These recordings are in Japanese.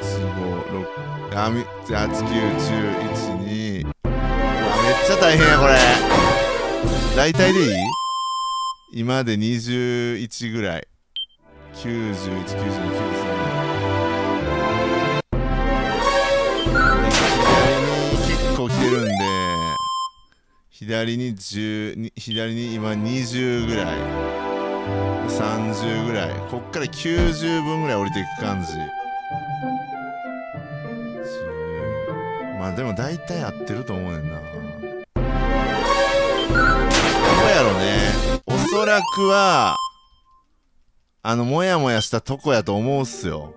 2、3、4、5、6、7、8、9、10、1、2、3、4、5、6、9、10、1、2、3、4、5、6、あ、み、8、9、10、1、2、うわ、めっちゃ大変や、これ。大体でいい？今で21ぐらい。91、92、93。左に10左に今20ぐらい30ぐらいこっから90分ぐらい降りていく感じまあでも大体合ってると思うねんな。どうやろうね。おそらくはあのモヤモヤしたとこやと思うっすよ。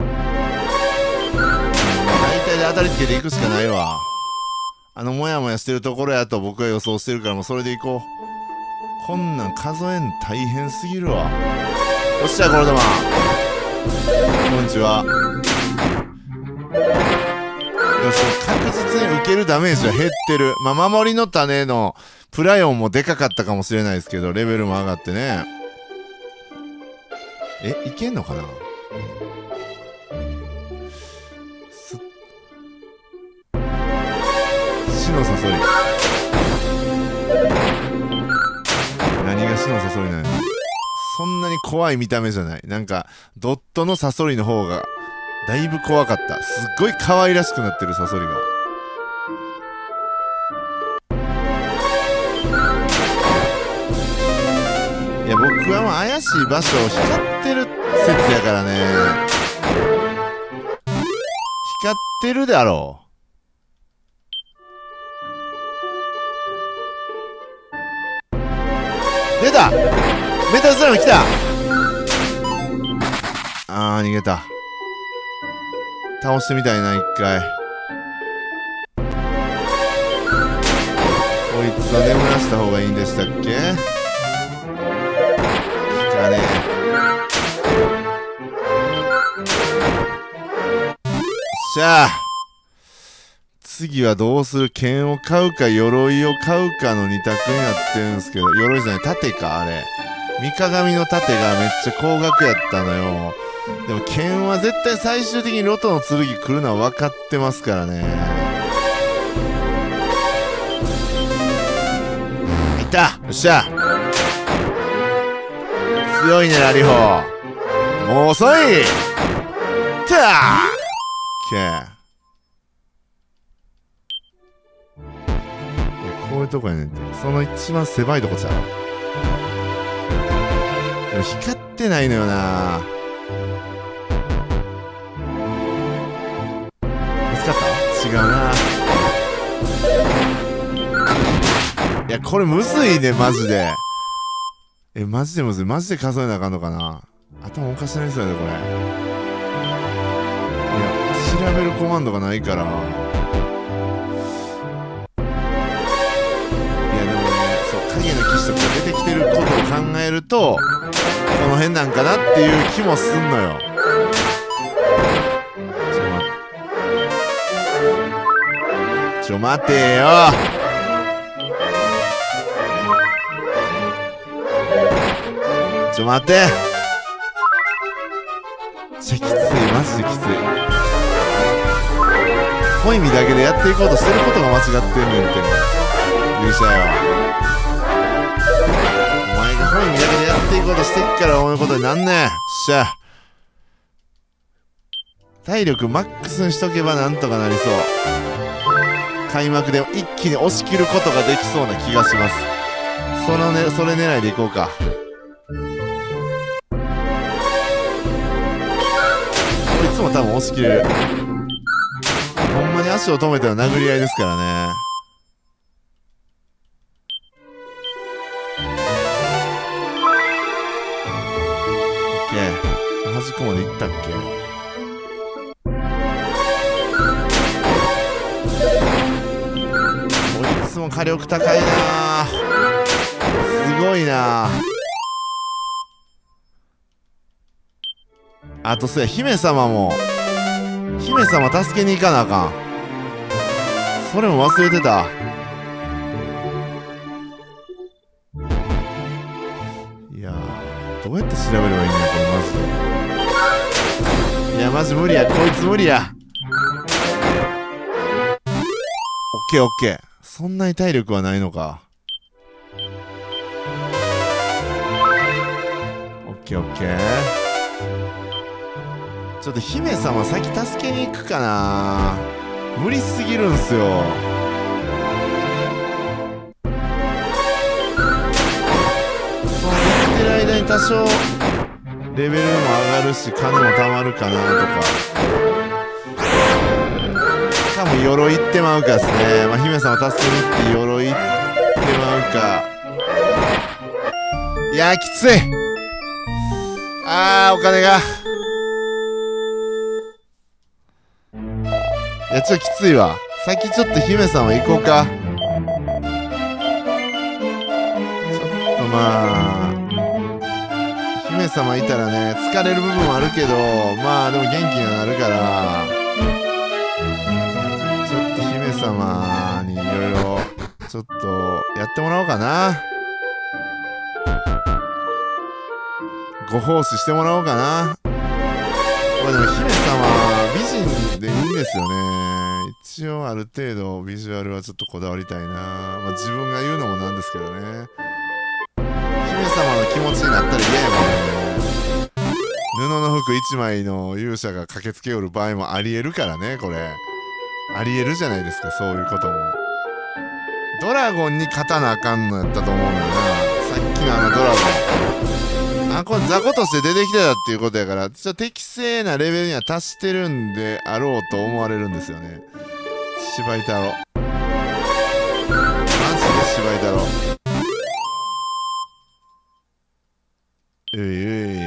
大体で当たりつけていくしかないわ。あのモヤモヤしてるところやと僕は予想してるからもうそれでいこう。こんなん数えん大変すぎるわ。よっしゃコロ玉こんにちは。よし確実に受けるダメージは減ってる。まあ守りの種のプライオンもでかかったかもしれないですけどレベルも上がってね。えいけんのかな？死のサソリ何が死のサソリなのそんなに怖い見た目じゃない。なんかドットのサソリの方がだいぶ怖かった。すっごい可愛らしくなってるサソリが。いや僕はもう怪しい場所を光ってる説やからね。光ってるだろう。出た。メタルスラム来た。あー逃げた。倒してみたいな一回。こいつは眠らした方がいいんでしたっけ？来たね。えしゃあ。次はどうする？剣を買うか鎧を買うかの二択になってるんですけど、鎧じゃない、盾か、あれ。三鏡の盾がめっちゃ高額やったのよ。でも剣は絶対最終的にロトの剣来るのは分かってますからね。いったよっしゃ強いね、ラリホー。もう遅いたーけー。こういうとこやねんってその一番狭いとこちゃう？でも光ってないのよな。見つかった？違うな。いやこれむずいねマジで。えマジでむずい。マジで数えなあかんのかな？頭おかしなりそうやでこれ。いや調べるコマンドがないから。影の騎士とか出てきてることを考えるとこの辺なんかなっていう気もすんのよ。ちょ待て。よ。ちょ待て。ちゃきつい。マジできつい。ホイミだけでやっていこうとしてることが間違ってんねんって。勇者よ。本意味だけでやっていこうとしてっから思うことになんねん。しゃ体力マックスにしとけばなんとかなりそう。開幕で一気に押し切ることができそうな気がします。そのねそれ狙いでいこうか。こいつも多分押し切れる。ほんまに足を止めたら殴り合いですからね。端っこまで行ったっけ？こいつも火力高いな。すごいな。あとそうや姫様も。姫様助けに行かなあかん。それも忘れてた。いやどうやって調べればいいんだこれマジで。やマジ無理や。こいつ無理や。オッケーオッケー。そんなに体力はないのか。オッケーオッケー。ちょっと姫様先助けに行くかな。無理すぎるんすよ。その行ってる間に多少レベルも上がるし金も貯まるかなとか。しかも鎧いってまうかっすね。まあ姫様助けに行って鎧いってまうか。いやきつい。あーお金が。いやちょっときついわ。先ちょっと姫様行こうか。ちょっとまあ。様いたらね疲れる部分もあるけどまあでも元気にはなるからちょっと姫様にいろいろちょっとやってもらおうかな。ご奉仕してもらおうかな。まあでも姫様美人でいいんですよね。一応ある程度ビジュアルはちょっとこだわりたいな。まあ自分が言うのもなんですけどね。姫様の気持ちになったら嫌やもん。布の服一枚の勇者が駆けつけおる場合もありえるからねこれ。ありえるじゃないですかそういうことも。ドラゴンに勝たなあかんのやったと思うのよな。さっきのあのドラゴン。あこれ雑魚として出てきてたっていうことやからちょ適正なレベルには達してるんであろうと思われるんですよね。芝居太郎。マジで芝居太郎。ういういケ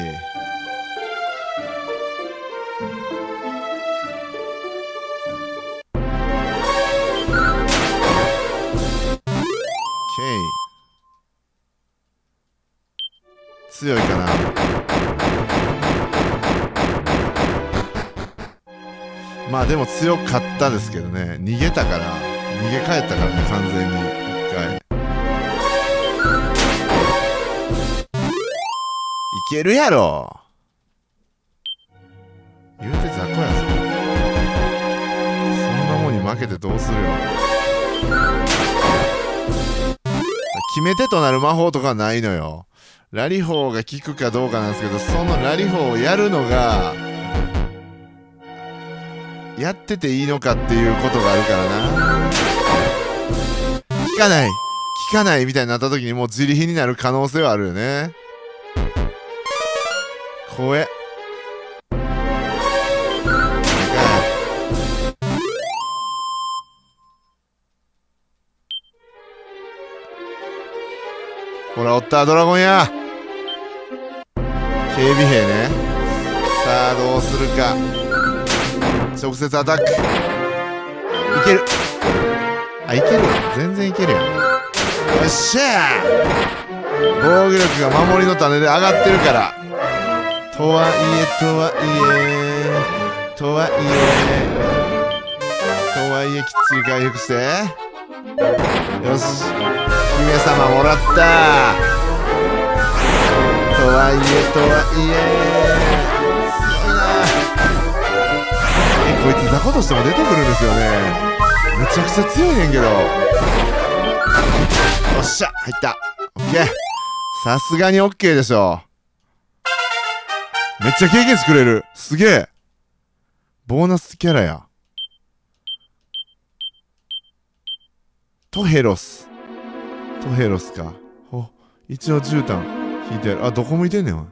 イ。強いかな。まあでも強かったですけどね。逃げたから逃げ帰ったからね完全に。一回。けるやろ。言うて雑魚やぞ。そんなもんに負けてどうするよ。決め手となる魔法とかないのよ。ラリ法が効くかどうかなんですけどそのラリ法をやるのがやってていいのかっていうことがあるからな。効かない。効かないみたいになった時にもう自利品になる可能性はあるよね。怖えほらおったドラゴンや。警備兵ね。さあどうするか。直接アタック。いける。あいける全然いけるやんよっしゃー。防御力が守りの種で上がってるから。とはいえとはいえとはいえとはいえきっちり回復して。よし。姫様もらった。とはいえとはいえ。強いなえこいつ雑魚としても出てくるんですよね。めちゃくちゃ強いねんけど。よっしゃ入った。オッケー。さすがにオッケーでしょめっちゃ経験値くれる。すげえ。ボーナスキャラや。トヘロス。トヘロスか。お一応絨毯引いてある。あどこ向いてんねんおい。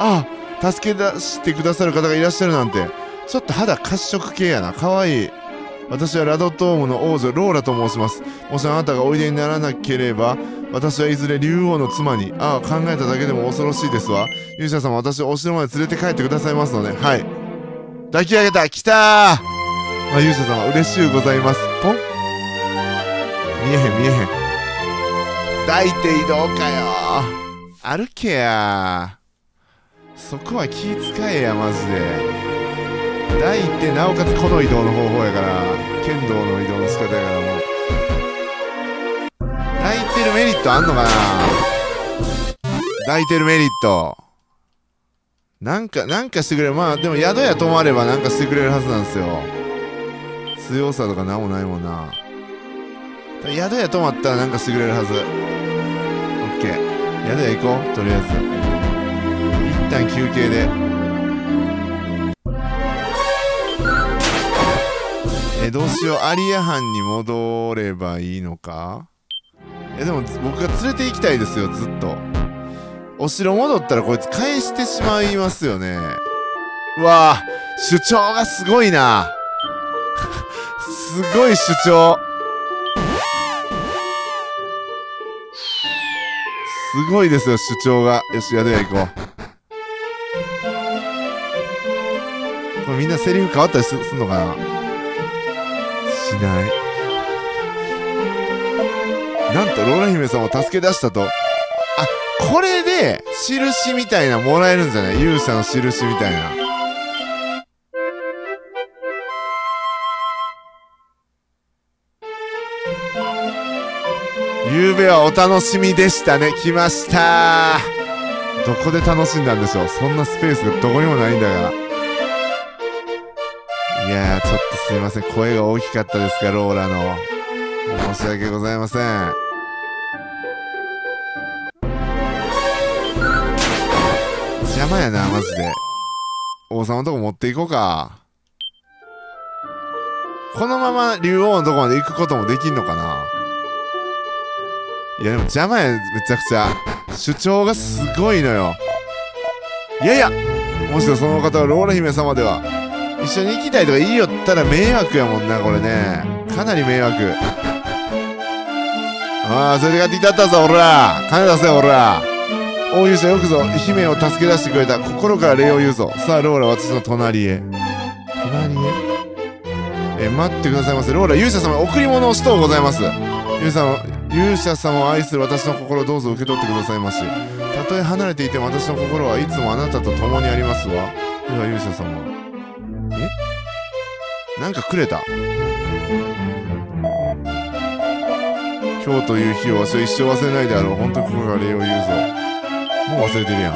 あ助け出してくださる方がいらっしゃるなんて。ちょっと肌褐色系やな。かわいい。私はラドトームの王女ローラと申します。もしあなたがおいでにならなければ私はいずれ竜王の妻にああ考えただけでも恐ろしいですわ。勇者様私をお城まで連れて帰ってくださいますので。はい。抱き上げた。来たー。まあ勇者様嬉しゅうございます。ポン。見えへん見えへん。抱いて移動かよ。歩けや。そこは気使えやマジで。抱いてなおかつこの移動の方法やから剣道の移動の仕方やからもう。抱いてるメリットあんのかな？抱いてるメリット。なんかなんかしてくれる。まあでも宿屋泊まればなんかしてくれるはずなんですよ。強さとかなんもないもんな。宿屋泊まったらなんかしてくれるはず。オッケー。宿屋行こうとりあえず。一旦休憩で。えどうしよう。アリア藩に戻ればいいのか？えでも僕が連れて行きたいですよずっと。お城戻ったらこいつ返してしまいますよね。うわぁ主張がすごいな。すごい主張。すごいですよ主張が。よし宿屋行こう。これみんなセリフ変わったりすすんのかな？しない。なんとローラ姫さんを助け出したと。あこれで印みたいなもらえるんじゃない？勇者の印みたいな。夕べはお楽しみでしたね。来ました。どこで楽しんだんでしょう？そんなスペースがどこにもないんだから。いやー、ちょっとすいません。声が大きかったですか、ローラの。申し訳ございません。邪魔やな、マジで。王様のとこ持っていこうか。このまま竜王のとこまで行くこともできんのかないや、でも邪魔や、めちゃくちゃ。主張がすごいのよ。いやいやもしろその方はローラ姫様では、一緒に行きたいとか言いよったら迷惑やもんなこれね。かなり迷惑。ああそれで買ってきたったぞ俺ら。金出せ俺ら。大勇者よくぞ姫を助け出してくれた。心から礼を言うぞ。さあローラ私の隣へ。隣へ？え待ってくださいませ。ローラ勇者様贈り物をしとうございます。勇者様勇者様を愛する私の心をどうぞ受け取ってくださいまし。たとえ離れていても私の心はいつもあなたと共にありますわ。では勇者様。なんかくれた。今日という日をわしは一生忘れないであろう。本当に心が礼を言うぞ。もう忘れてるやん。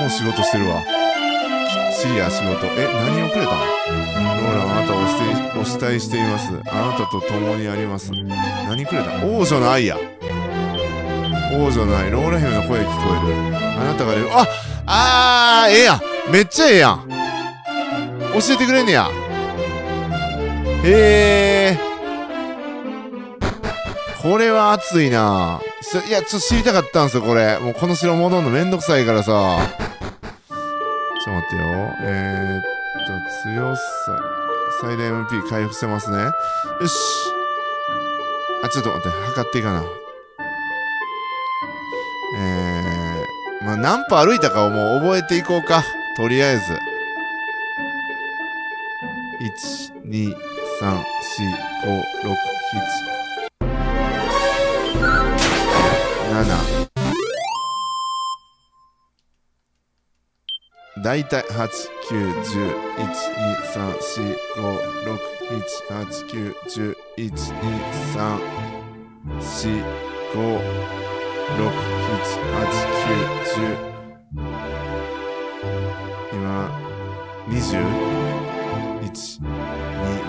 もう仕事してるわ。きっちりや仕事え何をくれたの？ローラはあなたをおしてお慕いしています。あなたと共にあります。何くれた？王女の愛や。王女の愛。ローラ姫の声聞こえる。あなたが礼ああーええやん。めっちゃええやん。教えてくれんねや。へえこれは熱いな。いやちょっと知りたかったんですよこれ。もうこの城戻るのめんどくさいからさ。ちょっと待ってよ。えー、っと強さ。最大 MP 回復してますね。よし。あちょっと待って。測っていいかな。えー、まあ何歩歩いたかをもう覚えていこうか。とりあえず。1 2三四五六七。大体八九十一二三四五六七八九十。一二三四五六七八九十今二十22、1、2、3、4、5、6、7、22、17、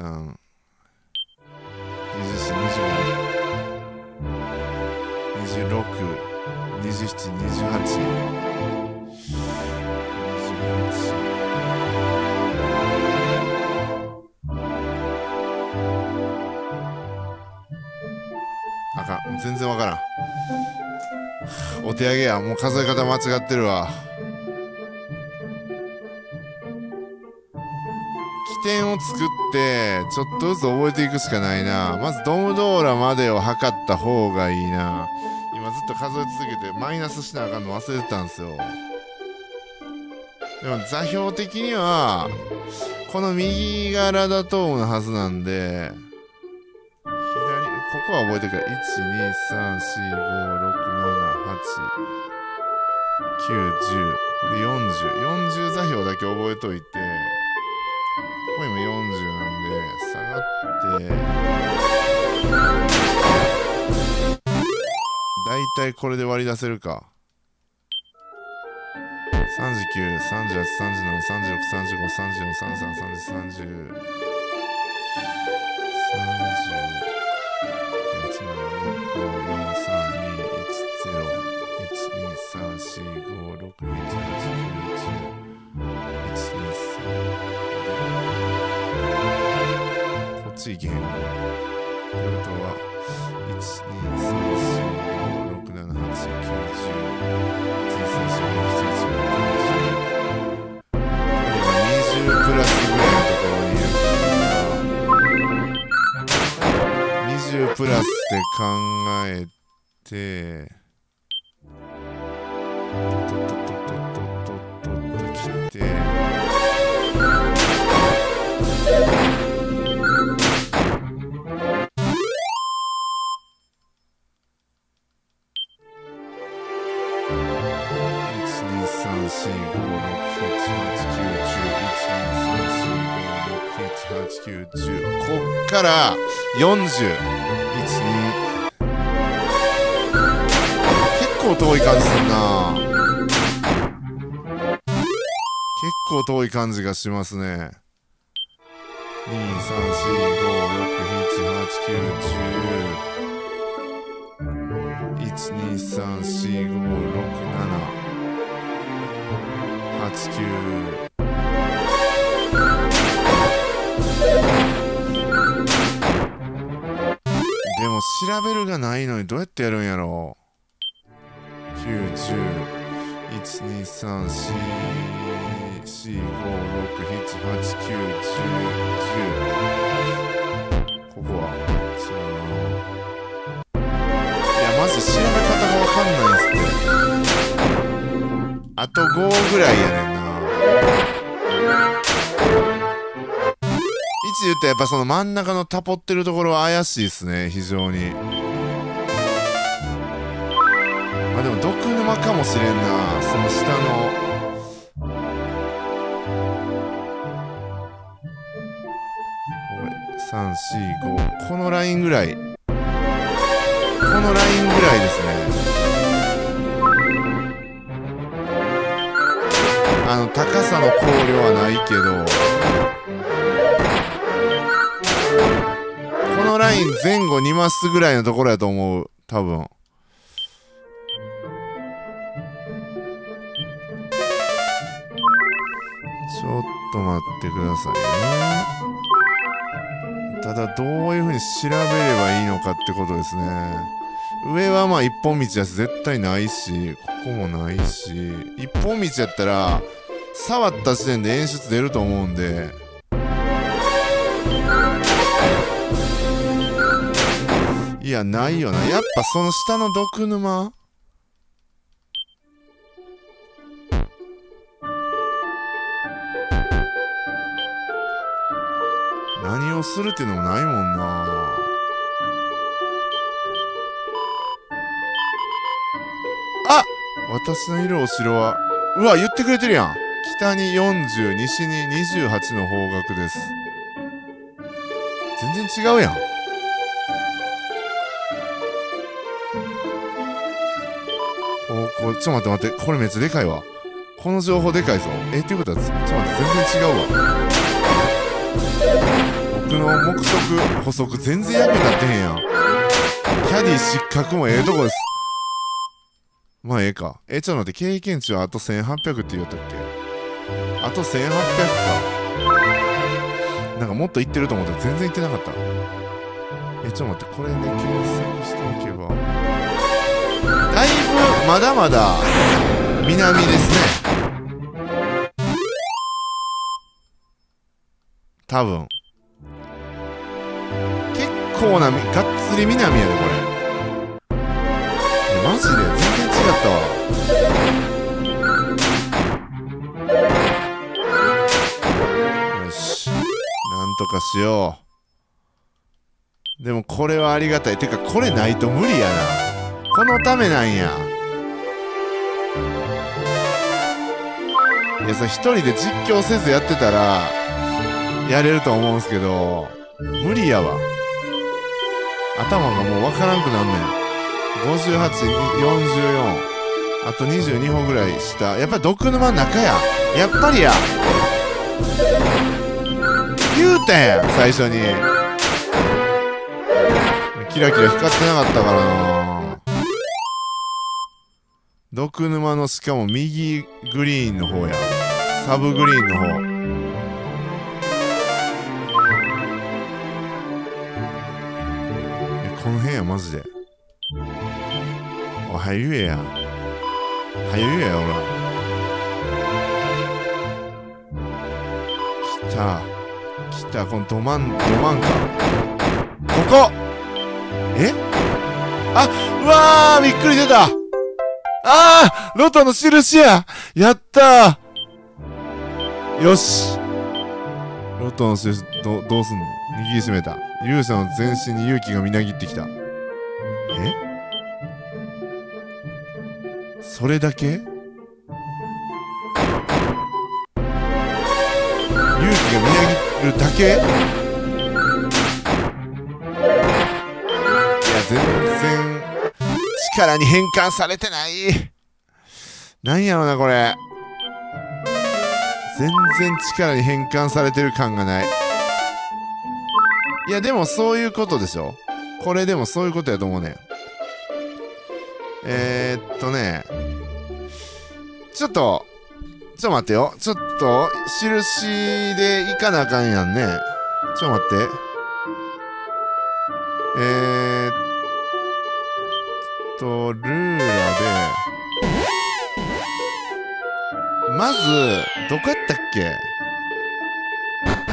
23、26、27、28、あかん。全然わからん。お手上げや。もう数え方間違ってるわ。点を作って、ちょっとずつ覚えていくしかないな。まずドムドーラまでを測った方がいいな。今ずっと数え続けてマイナスしなあかんの忘れてたんですよ。でも座標的には、この右がラダトームのはずなんで、左、ここは覚えてくれ。1、2、3、4、5、6、7、8、9、10。で、40。40座標だけ覚えといて、こ今40なんで、下がって、だいたいこれで割り出せるか。39、38、37、36、35、34、33、33、30、30、8、9、10、1、2、3、4、5、6、7、8、9、10、20プラスぐらいのところにいるから、20プラスで考えて、とっとっととと。から4012結構遠い感じするな。結構遠い感じがしますね。12345678910調べるがないのにどうやってやるんやろう。9 10 1 2 3 4 4 5 6 7 8 9 10 10ここはじゃあいやマジ調べ方がわかんないっすって。あと5ぐらいやねんな。1言うとやっぱその真ん中のタポってるところは怪しいっすね非常に。まあでも毒沼かもしれんなその下の。345このラインぐらい。このラインぐらいですね。あの高さの考慮はないけど。のライン前後2マスぐらいのところやと思う多分。ちょっと待ってくださいね。ただどういう風に調べればいいのかってことですね。上はまあ一本道やし絶対ないしここもないし一本道やったら触った時点で演出出ると思うんで。いや、ないよな。やっぱその下の毒沼？何をするっていうのもないもんな。あ私のいるお城は。うわ言ってくれてるやん。北に40西に28の方角です。全然違うやん。ここ、ちょっと待って待って、これめっちゃでかいわ。この情報でかいぞ。え、っていうことは、ちょっと待って、全然違うわ。僕の目測、補足全然役に立ってへんやん。キャディ失格もええとこです。まあええか。え、ちょっと待って、経験値はあと1800って言ったっけ？あと1800か。なんかもっと言ってると思ったら全然言ってなかった。え、ちょっと待って、これで検索していけば。まだまだ、南ですね。多分。結構な、がっつり南やで、これ。マジで？全然違ったわ。よし。なんとかしよう。でもこれはありがたい。てかこれないと無理やな。このためなんや。いやさ一人で実況せずやってたらやれると思うんすけど無理やわ頭がもうわからんくなんねん58、44。あと22歩ぐらい下。やっぱり毒沼中や。やっぱりや。言うたやん、最初に。キラキラ光ってなかったからな毒沼のしかも右グリーンの方や。サブグリーンの方。え、この辺や、マジで。おはゆえや。はゆえや、ほら。来た。来た、このど真ん、ど真んか。ここえ？あ、うわーびっくり出たあーロトの印や。やったー。よし。ロトの印、ど、どうすんの？握りしめた。勇者の全身に勇気がみなぎってきた。え？それだけ？勇気がみなぎるだけ？いや全然。力に変換されてない。なんやろなこれ。全然力に変換されてる感がない。いやでもそういうことでしょ。これでもそういうことやと思うねん。えー、っとね。ちょっと、ちょっと待ってよ。ちょっと、印で行かなあかんやんね。ちょっと待って。えー、っと、ルーラで、まず、どこやったっけ？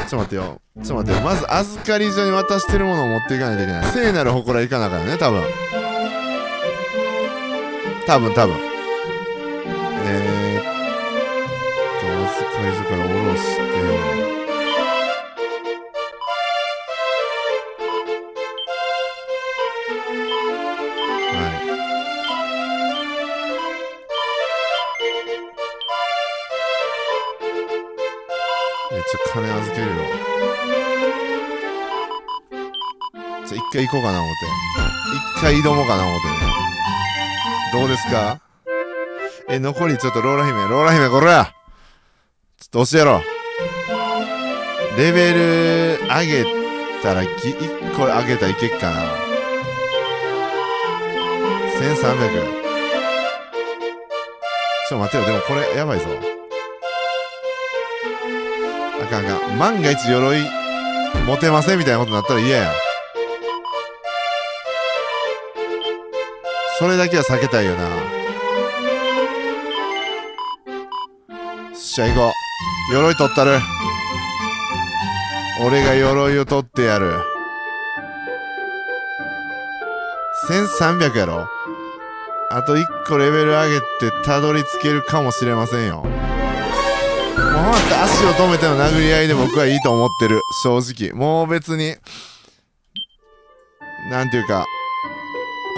ちょっと待ってよ。ちょっと待ってよ。まず、預かり所に渡してるものを持っていかないといけない。聖なる祠行かなあかんね、多分。多分、多分。えー、っと、扱い所から下ろして、回行こうかな思って。一回挑もうかな思って。どうですか？え、残りちょっとローラ姫、ローラ姫こらちょっと教えろ。レベル上げたら、き、1個上げたらいけっかな。1300。ちょっと待ってよ、でもこれやばいぞ。あかんあかん。万が一鎧持てませんみたいなことになったら嫌や。それだけは避けたいよな。しゃ行こう。鎧取ったる。俺が鎧を取ってやる。1300やろ。あと1個レベル上げてたどり着けるかもしれませんよ。ほんって足を止めての殴り合いで僕はいいと思ってる。正直。もう別に、なんていうか、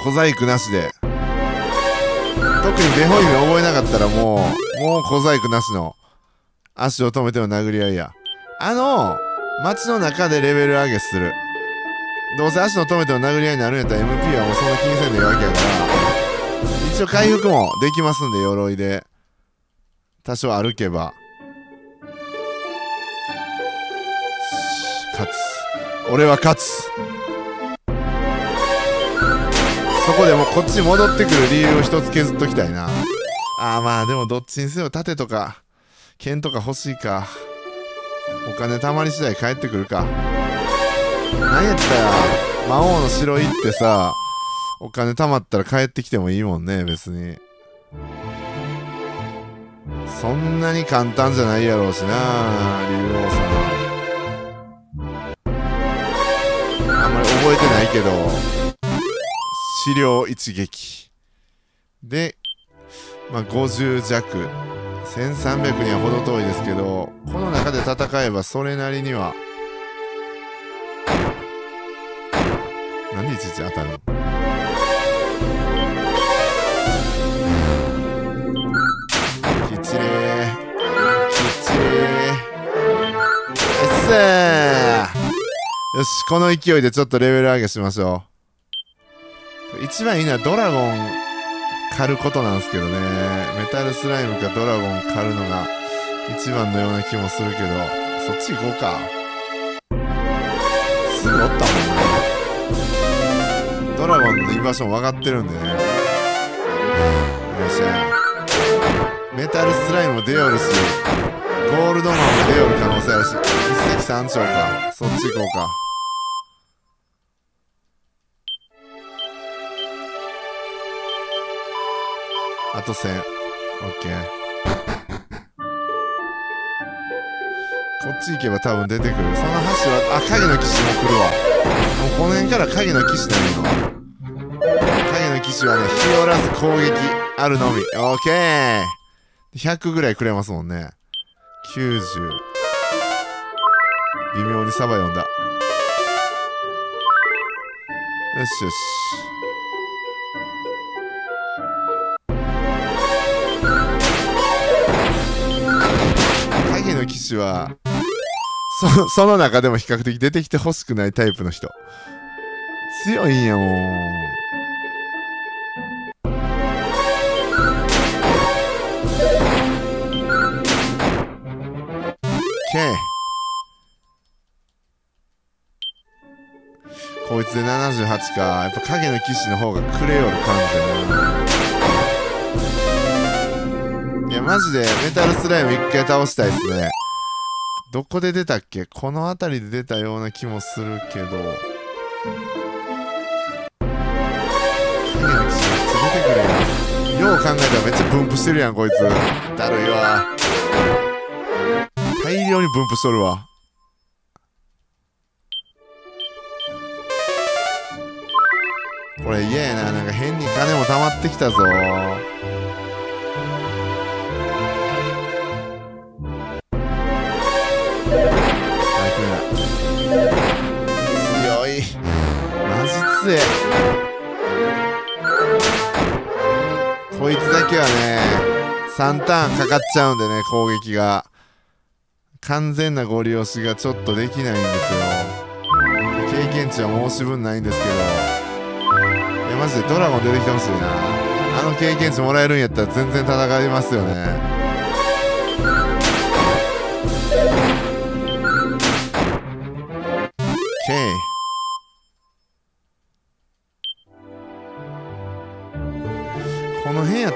小細工なしで。特にベホイミ覚えなかったらもう、もう小細工なしの、足を止めての殴り合いや。あの、街の中でレベル上げする。どうせ足の止めての殴り合いになるんやったら MP はもうそんな気にせんでいいわけやから、一応回復もできますんで、鎧で。多少歩けば。勝つ。俺は勝つ。そこでもうこっち戻ってくる理由を一つ削っときたいな。ああまあでもどっちにせよ盾とか剣とか欲しいか。お金貯まり次第帰ってくるか。なんやったら魔王の城行ってさ、お金貯まったら帰ってきてもいいもんね、別に。そんなに簡単じゃないやろうしな、竜王さん。あんまり覚えてないけど、資料一撃。で、まあ、50弱。1300には程遠いですけど、この中で戦えばそれなりには、何でいちいち当たるの？きっちりきっちりーえっせーよしこの勢いでちょっとレベル上げしましょう。一番いいのはドラゴン狩ることなんですけどね。メタルスライムかドラゴン狩るのが一番のような気もするけど。そっち行こうか。すぐおった。もんねドラゴンの居場所も分かってるんでね。よっしゃ。メタルスライムも出よるしゴールドマンも出よる可能性あるし一石三鳥か。そっち行こうか。あと1000オッケーこっち行けば多分出てくる。その橋はあ影の騎士も来るわ。もうこの辺から影の騎士なんよ影の騎士はね日和らず攻撃あるのみ。オッケー100ぐらいくれますもんね。90微妙にサバ読んだ。よしよし。の騎士はそその中でも比較的出てきてほしくないタイプの人。強いんやもん。ケーこいつで78か。やっぱ影の騎士の方がくれよる感じやな。マジでメタルスライム一回倒したいっすね。どこで出たっけ？この辺りで出たような気もするけど。よ。う考えたらめっちゃ分布してるやんこいつ。だるいわ。大量に分布しとるわ。これ嫌やな。なんか変に金も溜まってきたぞ。マジ強いこいつだけはね3ターンかかっちゃうんでね攻撃が。完全なご利用しがちょっとできないんですよ。経験値は申し分ないんですけど。いやマジでドラゴン出てきてほしいな。あの経験値もらえるんやったら全然戦いますよね。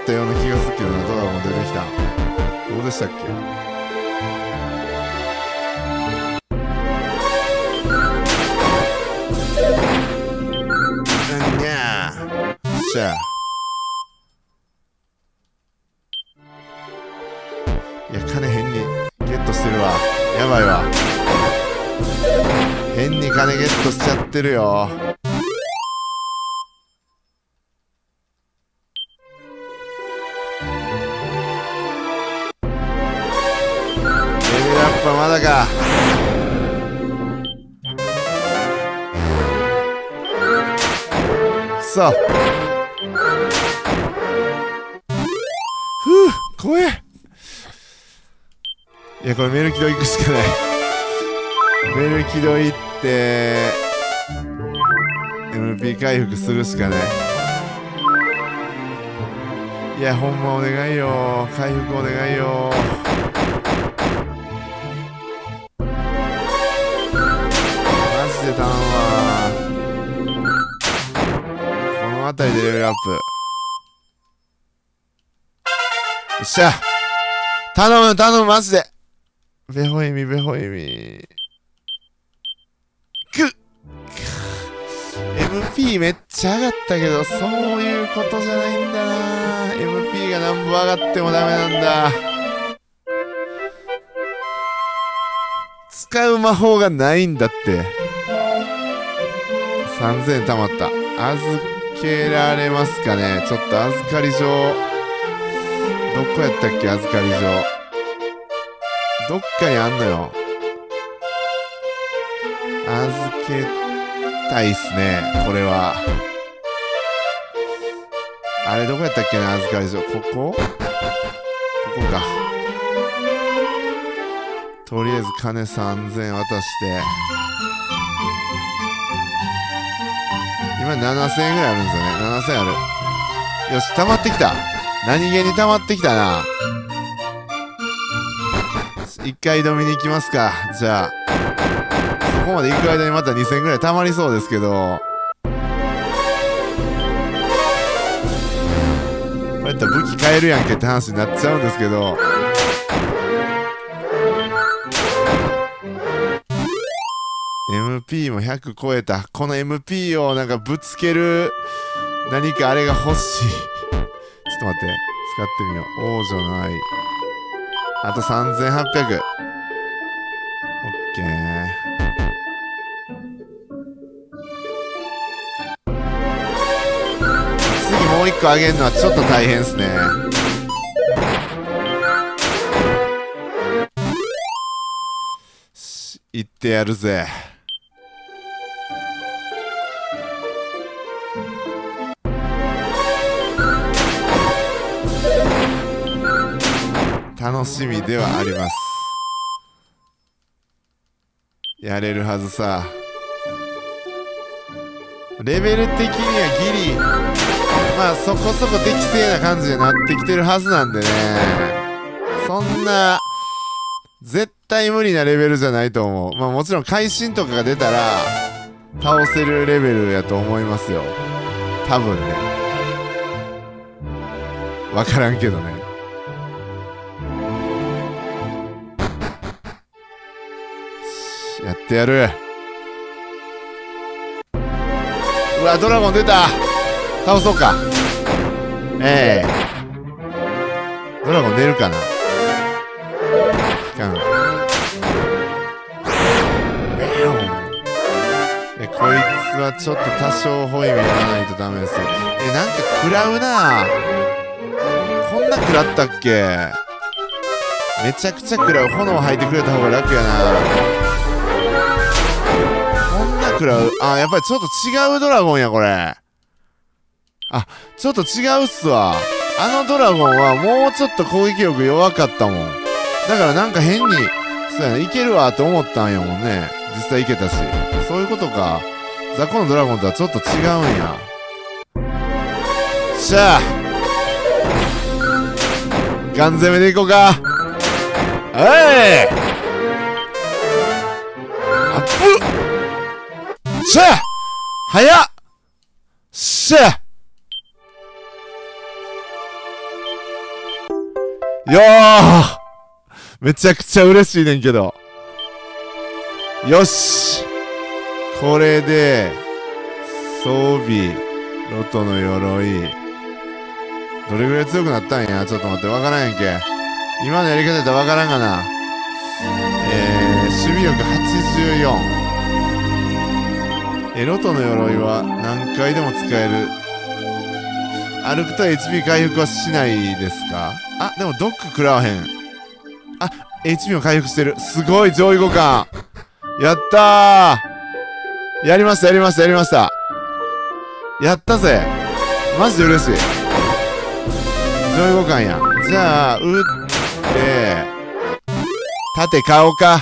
ったような気がするけどなドラゴン出てきた。どうでしたっけ？いや金変にゲットしてるわ。やばいわ。変に金ゲットしちゃってるよ。プはまだか。さあ。ふう怖え。いやこれメルキド行くしかない。メルキド行って MP 回復するしかない。いやほんまお願いよ。回復お願いよ。この辺りでレベルアップ。よっしゃ。頼む頼むマジで。ベホイミベホイミ。くっ。MP めっちゃ上がったけどそういうことじゃないんだな。MP がなんぼ上がってもダメなんだ。使う魔法がないんだって。3000円貯まった。預けられますかね？ちょっと預かり状。どこやったっけ預かり状？どっかにあんのよ。預けたいっすねこれは。あれどこやったっけな預かり状？ここ？ここか。とりあえず金3000渡して。今7000円ぐらいあるんですよね。7000円ある。よし溜まってきた。何気に溜まってきたな。一回止めに行きますか。じゃあそこまで行く間にまた2000円ぐらい溜まりそうですけど。こうやったら武器買えるやんけって話になっちゃうんですけど。MP も100超えた。この MP をなんかぶつける何かあれが欲しい。ちょっと待って。使ってみよう。王女の愛。あと3800オッケー。次もう一個あげるのはちょっと大変っすね。し行ってやるぜ。楽しみではあります。やれるはずさ。レベル的にはギリ。まあそこそこ適正な感じになってきてるはずなんでね。そんな絶対無理なレベルじゃないと思う。まあもちろん会心とかが出たら倒せるレベルやと思いますよ。多分ね。わからんけどね。やってやる。うわドラゴン出た。倒そうか。ええ。ドラゴン出るかな。期間えこいつはちょっと多少ホイミやらないとダメです。よえなんか食らうな。こんな食らったっけ。めちゃくちゃ食らう。炎吐いてくれた方が楽やな。食らうあやっぱりちょっと違うドラゴンやこれあちょっと違うっすわあのドラゴンはもうちょっと攻撃力弱かったもんだからなんか変にそうやないけるわと思ったんやもんね実際いけたしそういうことか雑魚のドラゴンとはちょっと違うんやしゃあガン攻めでいこうかおいあっぶしゃ早っしゃよーめちゃくちゃ嬉しいねんけど。よしこれで、装備、ロトの鎧。どれぐらい強くなったんや？ちょっと待って、わからんやんけ。今のやり方やったらわからんがな。えー、守備力84。え、ロトの鎧は何回でも使える。歩くと HP 回復はしないですか？あ、でもドック食らわへん。あ、HP も回復してる。すごい上位互換。やったーやりました、やりました、やりました。やったぜ。マジで嬉しい。上位互換や。じゃあ、打って、盾買おうか。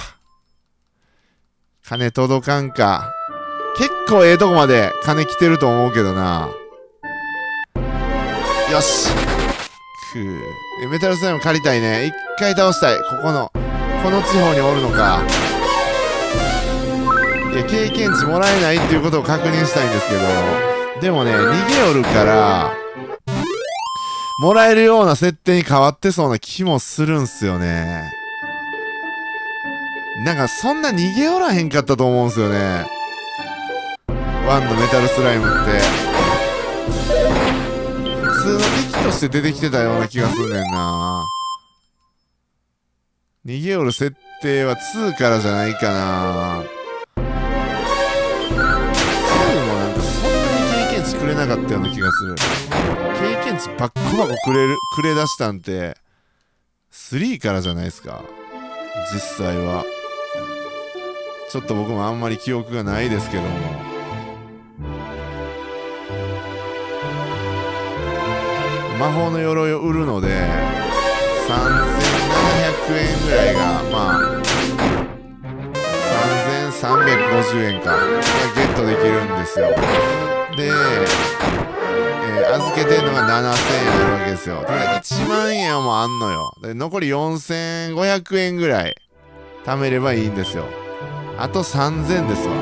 金届かんか。結構ええとこまで金来てると思うけどな。よし。くーメタルスライム借りたいね。一回倒したい。ここの、この地方におるのか。いや、経験値もらえないっていうことを確認したいんですけど、でもね、逃げおるから、もらえるような設定に変わってそうな気もするんすよね。なんか、そんな逃げおらへんかったと思うんすよね。ワンのメタルスライムって。普通の敵として出てきてたような気がすんねんな。逃げおる設定は2からじゃないかな。2もなんかそんなに経験値くれなかったような気がする。経験値バッコバコくれる、くれ出したんて、3からじゃないですか。実際は。ちょっと僕もあんまり記憶がないですけども。魔法の鎧を売るので、3700円ぐらいが、まあ、3350円か、がゲットできるんですよ。で、えー預けてんのが7000円あるわけですよ。だから1万円もあんのよ。で、残り4500円ぐらい貯めればいいんですよ。あと3000ですわ。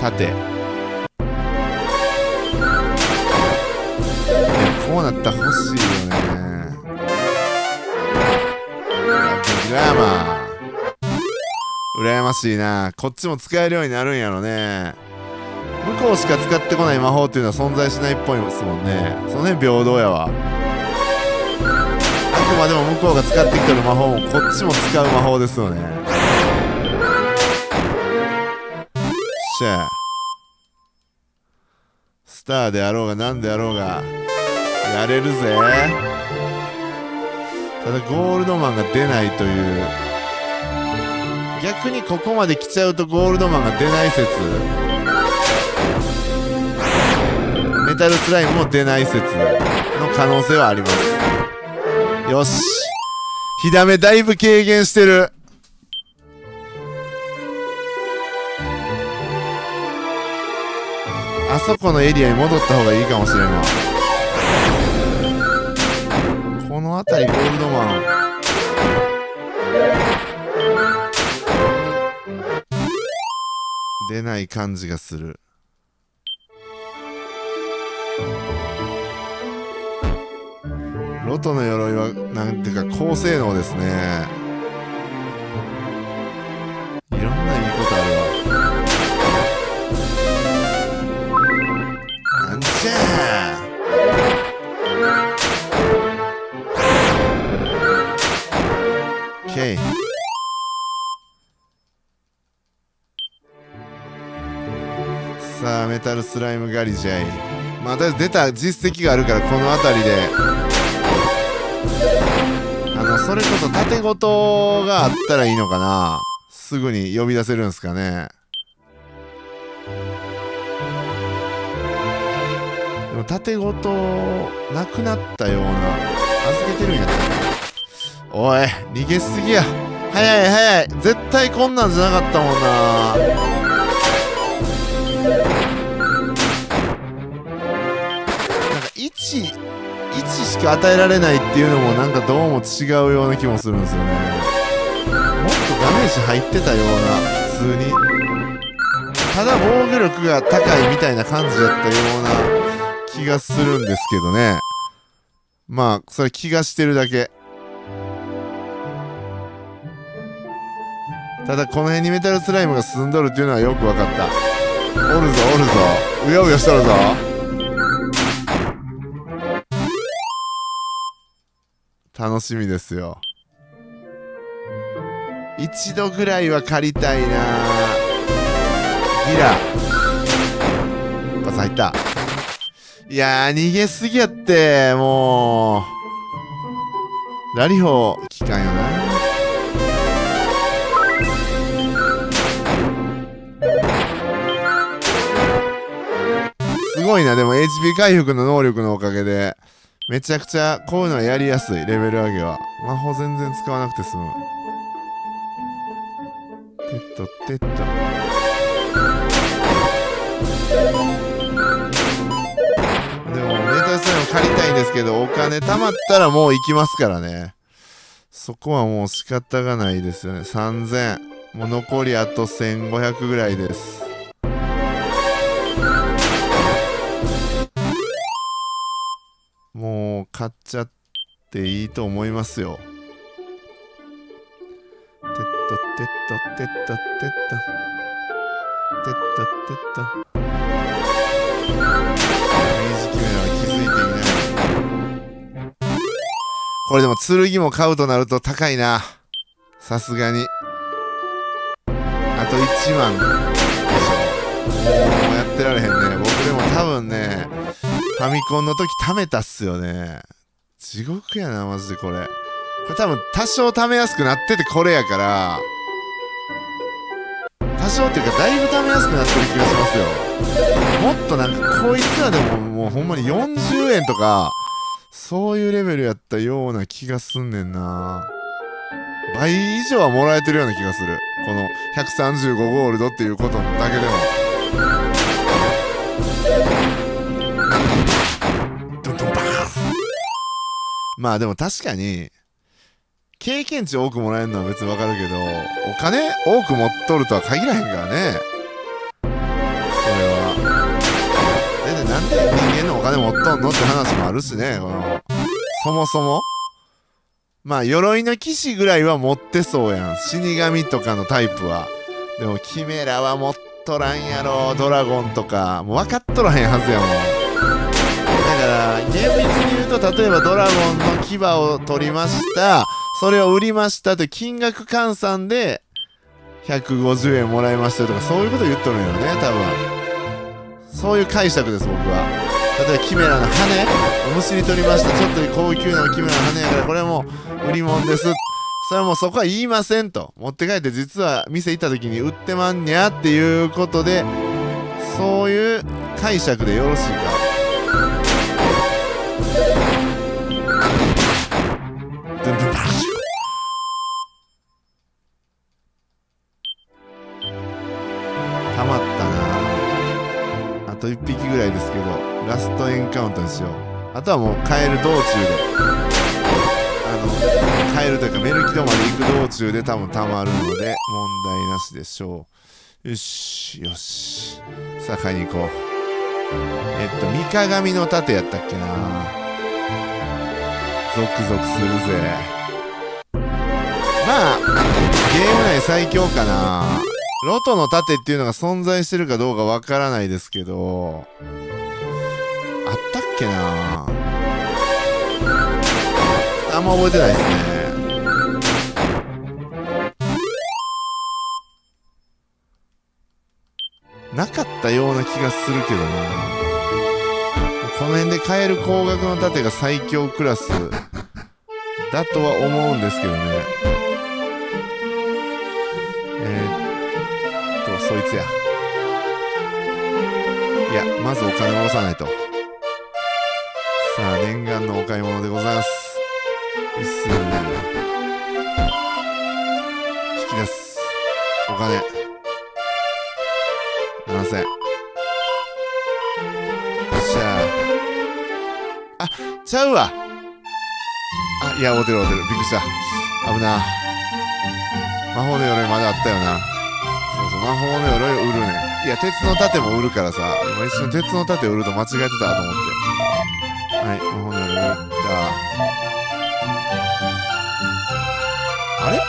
縦。こうなったら欲しいよね。グラマー。羨ましいな。こっちも使えるようになるんやろね。向こうしか使ってこない魔法っていうのは存在しないっぽいですもんね。その辺平等やわ。あくまでも向こうが使ってきてる魔法もこっちも使う魔法ですよね。しゃあ。スターであろうが何であろうが、やれるぜ。ただゴールドマンが出ないという。逆にここまで来ちゃうとゴールドマンが出ない説。メタルスライムも出ない説の可能性はあります。よし。火ダメだいぶ軽減してる。あそこのエリアに戻った方がいいかもしれんわ。あたりゴールドマン。出ない感じがする。ロトの鎧はなんていうか高性能ですねメタルスライム狩りじゃいまあとりあえず出た実績があるからこの辺りで。あのそれこそ縦ごとがあったらいいのかな。すぐに呼び出せるんすかね。でも縦ごとなくなったような。預けてるんやったおい逃げすぎや。早い早い。絶対こんなんじゃなかったもんな。1 1しか与えられないっていうのもなんかどうも違うような気もするんですよね。もっとダメージ入ってたような普通に。ただ防御力が高いみたいな感じだったような気がするんですけどね。まあそれ気がしてるだけ。ただこの辺にメタルスライムが進んどるっていうのはよく分かった。おるぞおるぞ。うようよしとるぞ。楽しみですよ。一度ぐらいは借りたいな。ギラ。バサ入った。いやー逃げすぎやってもう。ラリホー効かんよな。すごいなでも HP 回復の能力のおかげで。めちゃくちゃこういうのはやりやすい、レベル上げは。魔法全然使わなくて済む。テッド、テッド。でも、メタルスライム借りたいんですけど、お金貯まったらもう行きますからね。そこはもう仕方がないですよね。3000。もう残りあと1500ぐらいです。もう買っちゃっていいと思いますよ。てっとてっとてっとてっとてっとてっと明治キメラは気づいていない。これでも剣も買うとなると高いな。さすがに。あと1万。もうやってられへんね。僕でも多分ねファミコンの時貯めたっすよね。地獄やな、マジでこれ。これ多分多少貯めやすくなっててこれやから、多少っていうかだいぶ貯めやすくなってる気がしますよ。もっとなんかこいつらでももうほんまに40円とか、そういうレベルやったような気がすんねんな。倍以上はもらえてるような気がする。この135ゴールドっていうことだけでも。まあでも確かに、経験値多くもらえるのは別にわかるけど、お金多く持っとるとは限らへんからね。それは。で、でなんで人間のお金持っとんのって話もあるしね、この、そもそも。まあ、鎧の騎士ぐらいは持ってそうやん。死神とかのタイプは。でも、キメラは持っとらんやろ。ドラゴンとか。もう分かっとらへんはずやもん。厳密に言うと例えばドラゴンの牙を取りました。それを売りましたと金額換算で150円もらいましたとかそういうこと言っとるんよね多分。そういう解釈です僕は。例えばキメラの羽おむしり取りました。ちょっと高級なキメラの羽やからこれも売り物です。それはもうそこは言いませんと。持って帰って実は店行った時に売ってまんにゃっていうことでそういう解釈でよろしいか。全然楽したまったな。あと1匹ぐらいですけどラストエンカウントにしよう。あとはもう帰る道中で。あの帰るというかメルキドまで行く道中で。多分たまるので問題なしでしょう。よしよし。さあ買いに行こう。えっと三鏡の盾やったっけな。ゾクゾクするぜ。まあゲーム内最強かな。ロトの盾っていうのが存在してるかどうかわからないですけど。あったっけな。あんま覚えてないですね。なかったような気がするけどな。この辺で買える高額の盾が最強クラス。だとは思うんですけどね。えー、っとそいつや。いやまずお金を下ろさないと。さあ念願のお買い物でございます。いっす引き出す。お金。7000ちゃうわ。あいやおてるおてる。びっくりした。危な。魔法の鎧まだあったよな。そうそう魔法の鎧を売るね。いや鉄の盾も売るからさ今一瞬鉄の盾売ると間違えてたと思って。はい魔法の鎧売った。あれ？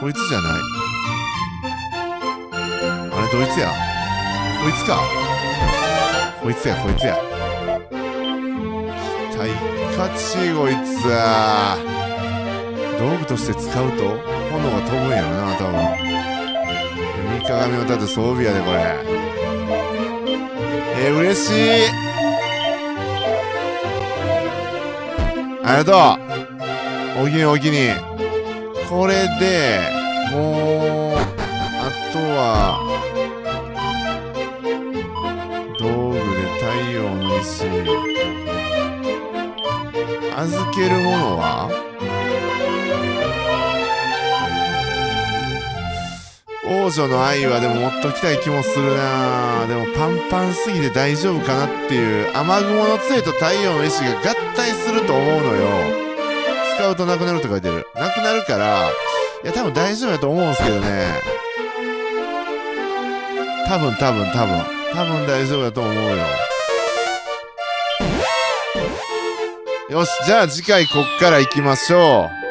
こいつじゃない。あれどいつや。こいつか。こいつやこいつや。い。かちこいつ道具として使うと炎が飛ぶんやろな多分。三鏡を立て装備やでこれ。えー、嬉しい。ありがとう。おきにおきに。これでもうあとは道具で太陽の石。預けるものは？王女の愛はでも持っときたい気もするな。でもパンパンすぎて大丈夫かなっていう雨雲の杖と太陽の石が合体すると思うのよ。使うとなくなるって書いてる。なくなるからいや多分大丈夫だと思うんすけどね。多分多分多分。多分大丈夫だと思うよ。よしじゃあ次回こっから行きましょう。